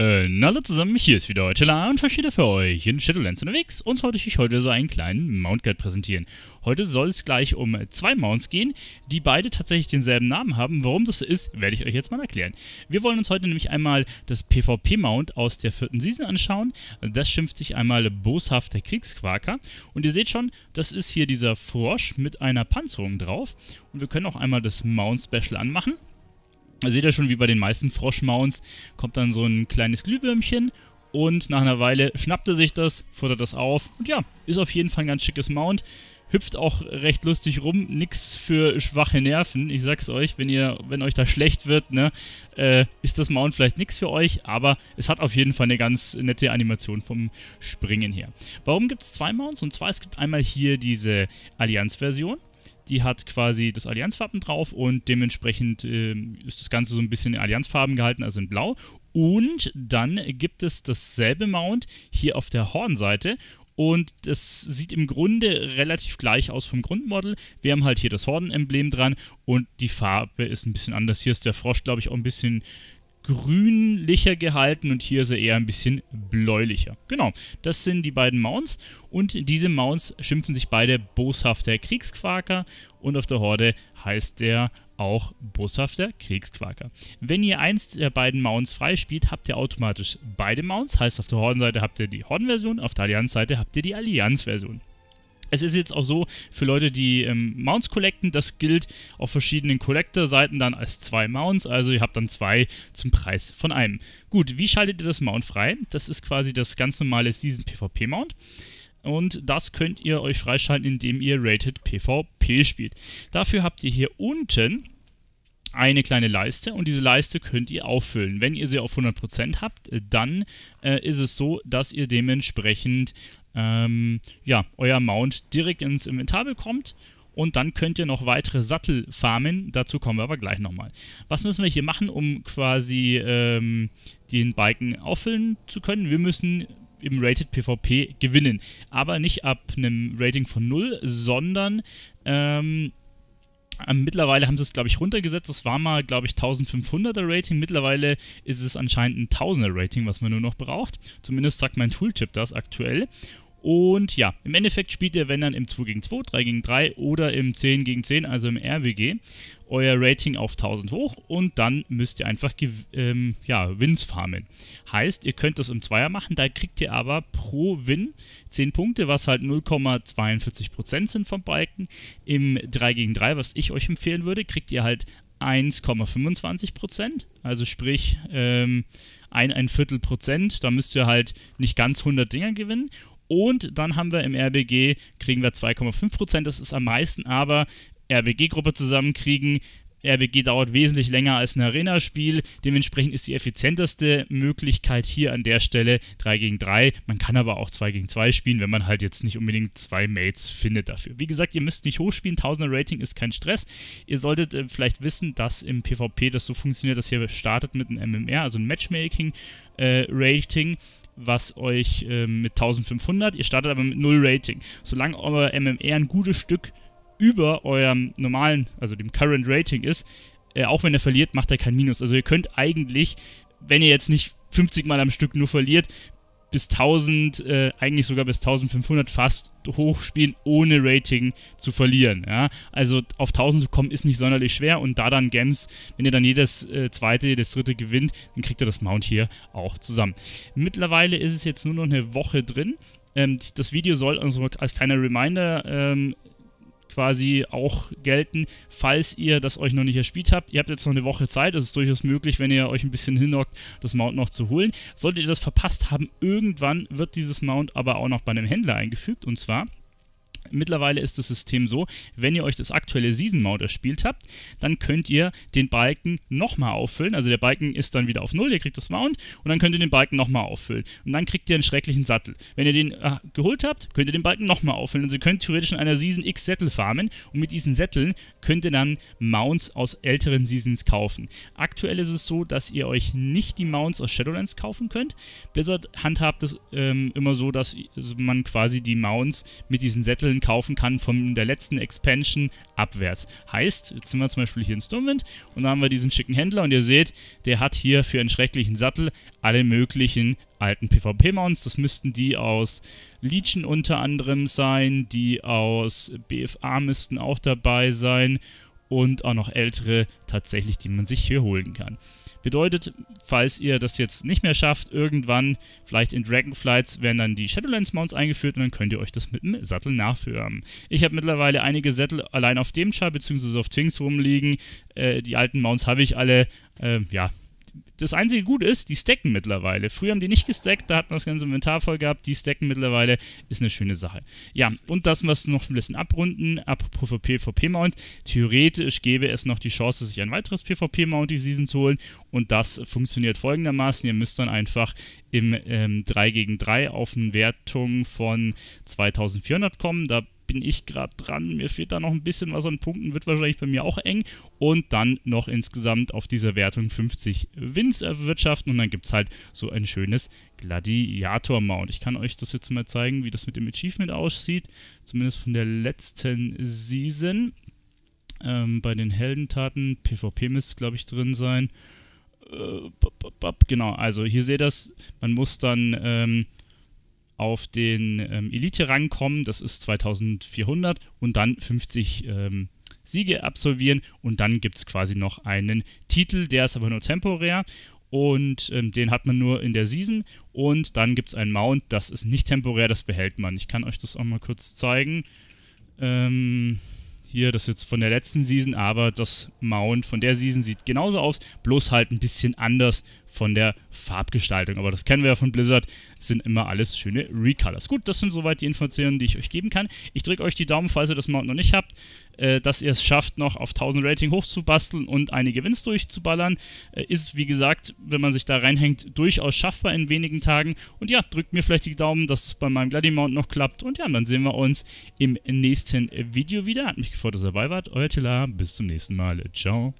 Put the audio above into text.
Äh, na hallo zusammen, hier ist wieder Tela und ich wieder für euch in Shadowlands unterwegs und wollte ich euch heute so einen kleinen Mount Guide präsentieren. Heute soll es gleich um zwei Mounts gehen, die beide tatsächlich denselben Namen haben. Warum das so ist, werde ich euch jetzt mal erklären. Wir wollen uns heute nämlich einmal das PvP-Mount aus der vierten Season anschauen. Das schimpft sich einmal boshafter Kriegsquaker. Und ihr seht schon, das ist hier dieser Frosch mit einer Panzerung drauf. Und wir können auch einmal das Mount-Special anmachen. Da seht ihr schon, wie bei den meisten Froschmounts kommt dann so ein kleines Glühwürmchen und nach einer Weile schnappt er sich das, futtert das auf und ja, ist auf jeden Fall ein ganz schickes Mount. Hüpft auch recht lustig rum, nix für schwache Nerven. Ich sag's euch, wenn ihr, wenn euch da schlecht wird, ne, äh, ist das Mount vielleicht nichts für euch, aber es hat auf jeden Fall eine ganz nette Animation vom Springen her. Warum gibt es zwei Mounts? Und zwar, es gibt einmal hier diese Allianz-Version die hat quasi das Allianzfarben drauf und dementsprechend äh, ist das Ganze so ein bisschen in Allianzfarben gehalten, also in blau. Und dann gibt es dasselbe Mount hier auf der Hornseite und das sieht im Grunde relativ gleich aus vom Grundmodell. Wir haben halt hier das Horden-Emblem dran und die Farbe ist ein bisschen anders. Hier ist der Frosch, glaube ich, auch ein bisschen grünlicher gehalten und hier ist er eher ein bisschen bläulicher. Genau, das sind die beiden Mounts und diese Mounts schimpfen sich beide boshafter Kriegsquaker und auf der Horde heißt der auch boshafter Kriegsquaker. Wenn ihr eins der beiden Mounts freispielt, habt ihr automatisch beide Mounts, heißt auf der Hordenseite habt ihr die Hordenversion, auf der Allianzseite habt ihr die Allianzversion. Es ist jetzt auch so, für Leute, die ähm, Mounts collecten, das gilt auf verschiedenen Collector-Seiten dann als zwei Mounts, also ihr habt dann zwei zum Preis von einem. Gut, wie schaltet ihr das Mount frei? Das ist quasi das ganz normale Season PvP-Mount. Und das könnt ihr euch freischalten, indem ihr Rated PvP spielt. Dafür habt ihr hier unten eine kleine Leiste und diese Leiste könnt ihr auffüllen. Wenn ihr sie auf 100% habt, dann äh, ist es so, dass ihr dementsprechend ähm, ja, euer Mount direkt ins Inventar bekommt und dann könnt ihr noch weitere Sattel farmen. Dazu kommen wir aber gleich nochmal. Was müssen wir hier machen, um quasi ähm, den Balken auffüllen zu können? Wir müssen im Rated PvP gewinnen. Aber nicht ab einem Rating von 0, sondern ähm, Mittlerweile haben sie es, glaube ich, runtergesetzt. Das war mal, glaube ich, 1500er Rating. Mittlerweile ist es anscheinend ein 1000er Rating, was man nur noch braucht. Zumindest sagt mein Tooltip das aktuell. Und ja, im Endeffekt spielt ihr, wenn dann im 2 gegen 2, 3 gegen 3 oder im 10 gegen 10, also im RWG, euer Rating auf 1000 hoch und dann müsst ihr einfach ähm, ja, Wins farmen. Heißt, ihr könnt das im Zweier machen, da kriegt ihr aber pro Win 10 Punkte, was halt 0,42% sind vom Balken. Im 3 gegen 3, was ich euch empfehlen würde, kriegt ihr halt 1,25%, also sprich ähm, ein, ein Viertel Prozent. Da müsst ihr halt nicht ganz 100 Dinger gewinnen. Und dann haben wir im RBG, kriegen wir 2,5%, das ist am meisten, aber RBG-Gruppe zusammenkriegen, RBG dauert wesentlich länger als ein Arena-Spiel. Dementsprechend ist die effizienteste Möglichkeit hier an der Stelle 3 gegen 3. Man kann aber auch 2 gegen 2 spielen, wenn man halt jetzt nicht unbedingt zwei Mates findet dafür. Wie gesagt, ihr müsst nicht hochspielen. 1000er Rating ist kein Stress. Ihr solltet äh, vielleicht wissen, dass im PvP das so funktioniert, dass ihr startet mit einem MMR, also ein Matchmaking-Rating. Äh, was euch äh, mit 1500, ihr startet aber mit 0 Rating. Solange euer MMR ein gutes Stück über eurem normalen, also dem Current Rating ist, äh, auch wenn er verliert, macht er kein Minus. Also ihr könnt eigentlich, wenn ihr jetzt nicht 50 Mal am Stück nur verliert, bis 1000, äh, eigentlich sogar bis 1500 fast hochspielen, ohne Rating zu verlieren. Ja? Also auf 1000 zu kommen ist nicht sonderlich schwer und da dann Gems, wenn ihr dann jedes äh, zweite, jedes dritte gewinnt, dann kriegt ihr das Mount hier auch zusammen. Mittlerweile ist es jetzt nur noch eine Woche drin. Ähm, das Video soll also als kleiner Reminder ähm, quasi auch gelten, falls ihr das euch noch nicht erspielt habt. Ihr habt jetzt noch eine Woche Zeit, es ist durchaus möglich, wenn ihr euch ein bisschen hinlockt, das Mount noch zu holen. Solltet ihr das verpasst haben, irgendwann wird dieses Mount aber auch noch bei einem Händler eingefügt und zwar Mittlerweile ist das System so, wenn ihr euch das aktuelle Season Mode erspielt habt, dann könnt ihr den Balken nochmal auffüllen. Also der Balken ist dann wieder auf 0, ihr kriegt das Mount und dann könnt ihr den Balken nochmal auffüllen. Und dann kriegt ihr einen schrecklichen Sattel. Wenn ihr den äh, geholt habt, könnt ihr den Balken nochmal auffüllen. Also ihr könnt theoretisch in einer Season X Sättel farmen und mit diesen Sätteln könnt ihr dann Mounts aus älteren Seasons kaufen. Aktuell ist es so, dass ihr euch nicht die Mounts aus Shadowlands kaufen könnt. Blizzard handhabt es ähm, immer so, dass man quasi die Mounts mit diesen Sätteln Satteln kaufen kann von der letzten Expansion abwärts. Heißt, jetzt sind wir zum Beispiel hier in Sturmwind und da haben wir diesen schicken Händler und ihr seht, der hat hier für einen schrecklichen Sattel alle möglichen alten PvP-Mounts. Das müssten die aus Legion unter anderem sein, die aus BFA müssten auch dabei sein und auch noch ältere tatsächlich, die man sich hier holen kann. Bedeutet, falls ihr das jetzt nicht mehr schafft, irgendwann, vielleicht in Dragonflights, werden dann die Shadowlands Mounts eingeführt und dann könnt ihr euch das mit dem Sattel nachführen. Ich habe mittlerweile einige Sättel allein auf dem Char bzw. auf Twinks rumliegen. Äh, die alten Mounts habe ich alle, äh, ja, das einzige Gute ist, die stacken mittlerweile. Früher haben die nicht gestackt, da hat man das ganze Inventar voll gehabt. Die stacken mittlerweile, ist eine schöne Sache. Ja, und das was noch ein bisschen abrunden, apropos PvP-Mount. Theoretisch gäbe es noch die Chance, sich ein weiteres PvP-Mount die Season zu holen. Und das funktioniert folgendermaßen. Ihr müsst dann einfach im ähm, 3 gegen 3 auf eine Wertung von 2400 kommen. Da bin ich gerade dran. Mir fehlt da noch ein bisschen was an Punkten, wird wahrscheinlich bei mir auch eng. Und dann noch insgesamt auf dieser Wertung 50 Wins erwirtschaften. Und dann gibt es halt so ein schönes Gladiator-Mount. Ich kann euch das jetzt mal zeigen, wie das mit dem Achievement aussieht. Zumindest von der letzten Season. Ähm, bei den Heldentaten, PvP müsste, glaube ich, drin sein. Äh, genau, also hier seht ihr das. Man muss dann. Ähm, auf den ähm, Elite-Rang kommen, das ist 2400 und dann 50 ähm, Siege absolvieren und dann gibt es quasi noch einen Titel, der ist aber nur temporär und ähm, den hat man nur in der Season und dann gibt es einen Mount, das ist nicht temporär, das behält man. Ich kann euch das auch mal kurz zeigen. Ähm, hier, das ist jetzt von der letzten Season, aber das Mount von der Season sieht genauso aus, bloß halt ein bisschen anders von der Farbgestaltung. Aber das kennen wir ja von Blizzard, sind immer alles schöne Recolors. Gut, das sind soweit die Informationen, die ich euch geben kann. Ich drücke euch die Daumen, falls ihr das Mount noch nicht habt, äh, dass ihr es schafft, noch auf 1000 Rating hochzubasteln und einige Wins durchzuballern. Äh, ist, wie gesagt, wenn man sich da reinhängt, durchaus schaffbar in wenigen Tagen. Und ja, drückt mir vielleicht die Daumen, dass es bei meinem Gladi-Mount noch klappt. Und ja, dann sehen wir uns im nächsten Video wieder. Hat mich gefreut, ihr dabei wart. Euer Tila, bis zum nächsten Mal. Ciao.